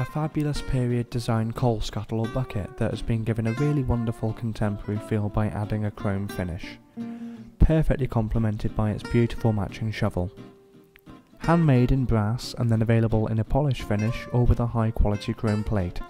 a fabulous period design coal scuttle or bucket that has been given a really wonderful contemporary feel by adding a chrome finish, perfectly complemented by its beautiful matching shovel. Handmade in brass and then available in a polished finish or with a high quality chrome plate,